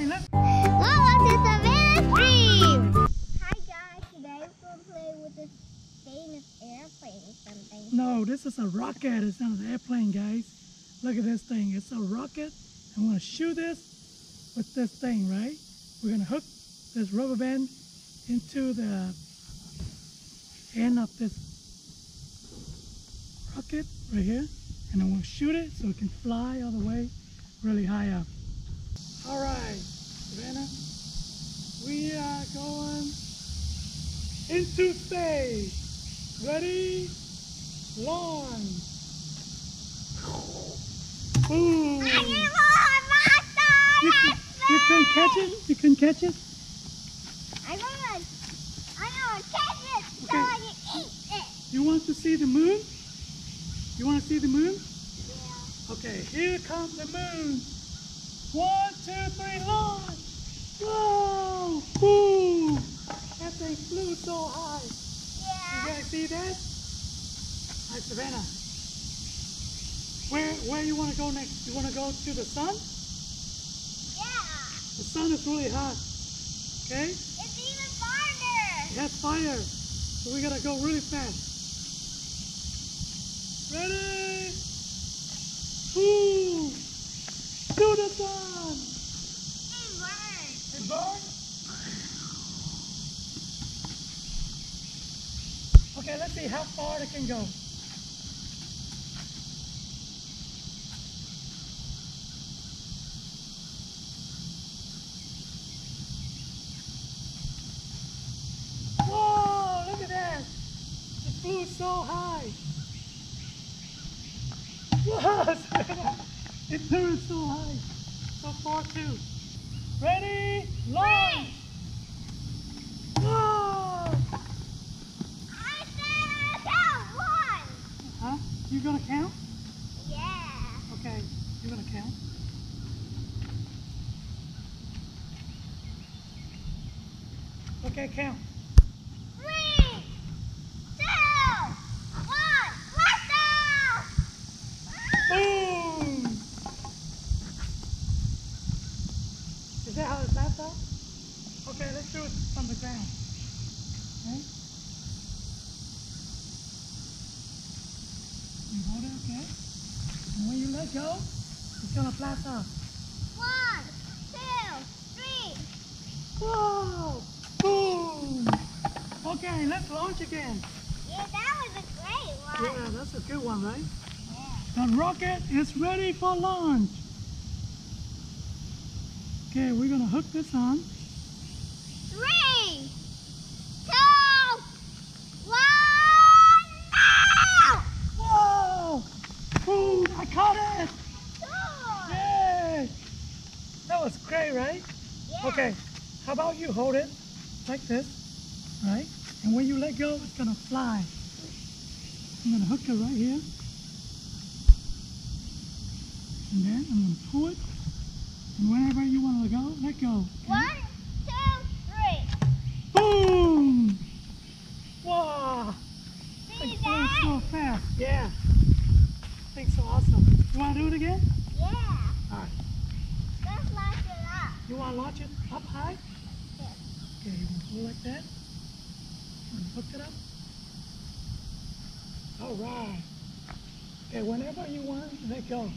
right, let's. Welcome to Savannah Dreams! Hi guys, today we're gonna play with this famous airplane or something. No, this is a rocket. It's not an airplane, guys. Look at this thing. It's a rocket. I'm gonna shoot this with this thing, right? We're gonna hook this rubber band into the end of this rocket right here, and I'm gonna shoot it so it can fly all the way really high up. All right, Savannah, we are going into space. Ready? Launch. Boom. I need more! You, can, you couldn't catch it? You couldn't catch it? I'm gonna, I'm gonna catch it so Okay. I can eat it. You want to see the moon? You want to see the moon? Yeah. Okay, here comes the moon. One, two, three, launch. Whoa! Boom! That thing flew so high. Yeah. You guys see that? Hi, Savannah. Where where you want to go next? You want to go to the sun? Yeah. The sun is really hot. Okay? It's even farther. It has fire. So we gotta go really fast. Ready? Boom! Okay, let's see how far it can go. Whoa, look at that. It flew so high. Whoa, flew so high. So far too. Ready? Launch! Whoa! I said count one. Huh? You gonna count? Yeah. Okay, you're gonna count. Okay, count. Three, two, one, blast off! Boom! Is that how it starts out? Okay, let's do it from the ground. Okay? You hold it, okay? And when you let go, it's gonna blast off. One, two, three. Whoa! Boom! Okay, let's launch again. Yeah, that was a great one. Yeah, that's a good one, right? Yeah. The rocket is ready for launch. Okay, we're gonna hook this on. Three, two, one, now! Whoa! Boom! I caught it! Good. Yay! That was great, right? Yeah. Okay, how about you hold it like this, right? And when you let go, it's gonna fly. I'm gonna hook it right here. And then I'm gonna pull it. And whenever you want to go, let go. okay? One, two, three. Boom! Wow! See It flew so fast. Yeah. Thing's so awesome. You want to do it again? Yeah. All right. Let's launch it up. You want to launch it up high? Yeah. Okay, you want to go like that? And hook it up? All right. Okay, whenever you want, let go.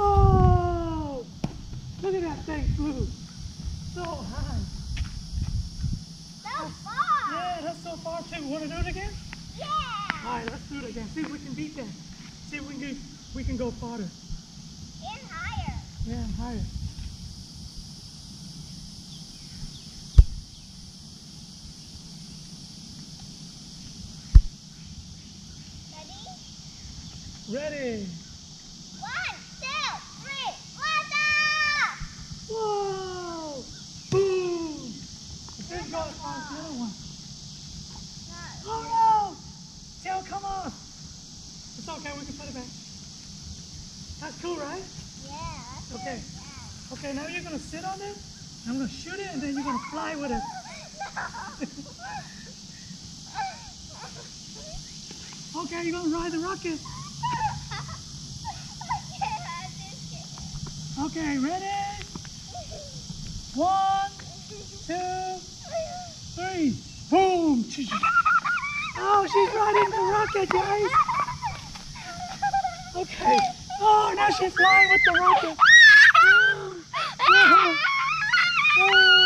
Whoa! Look at that thing flew. So high. So far. Yeah, that's so far too. Want to do it again? Yeah. All right, let's do it again. See if we can beat that. See if we can, we can go farther. And higher. Yeah, and higher. Ready? Ready. One, two, three, blast off! Whoa! Boom! There goes on the other one. Oh no! Tail, come off! It's okay, we can put it back. That's cool, right? Yeah. Okay. Okay, now you're gonna sit on it. I'm gonna shoot it, and then you're gonna fly with it. Okay, you're gonna ride the rocket. Okay, ready? One, two, three. Boom! Oh, she's riding the rocket, guys. Okay. Oh, now she's flying with the rocket. Oh. Oh.